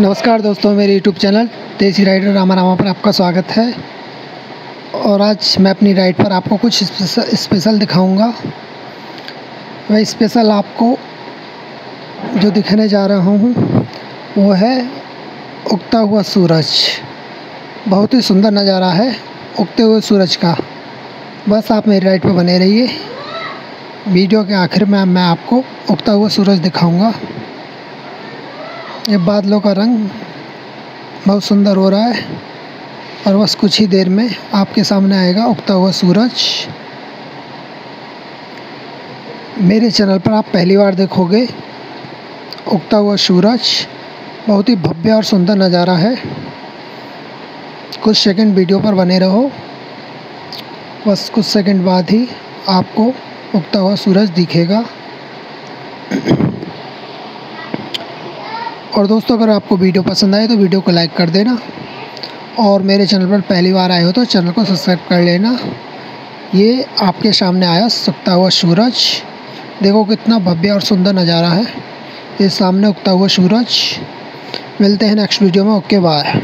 नमस्कार दोस्तों, मेरे YouTube channel, Desi rider Rama Rama पर आपका स्वागत है। और आज मैं अपनी राइड पर आपको कुछ स्पेशल दिखाऊँगा। वह स्पेशल आपको जो दिखाने जा रहा हूँ, वो है उगता हुआ सूरज। बहुत ही सुंदर नज़ारा है उगते हुए सूरज का। बस आप मेरी राइड पर बने रहिए। वीडियो के आखिर में मैं आपको उगता हुआ सूरज दिखाऊँगा। ये बादलों का रंग बहुत सुंदर हो रहा है और बस कुछ ही देर में आपके सामने आएगा, उगता हुआ सूरज। मेरे चैनल पर आप पहली बार देखोगे, उगता हुआ सूरज बहुत ही भव्य और सुंदर नज़ारा है। कुछ सेकंड वीडियो पर बने रहो, बस कुछ सेकंड बाद ही आपको उगता हुआ सूरज दिखेगा। और दोस्तों, अगर आपको वीडियो पसंद आए तो वीडियो को लाइक कर देना और मेरे चैनल पर पहली बार आए हो तो चैनल को सब्सक्राइब कर लेना। ये आपके सामने आया सकता हुआ सूरज। देखो कितना भव्य और सुंदर नज़ारा है। ये सामने उगता हुआ सूरज। मिलते हैं नेक्स्ट वीडियो में, ओके बाय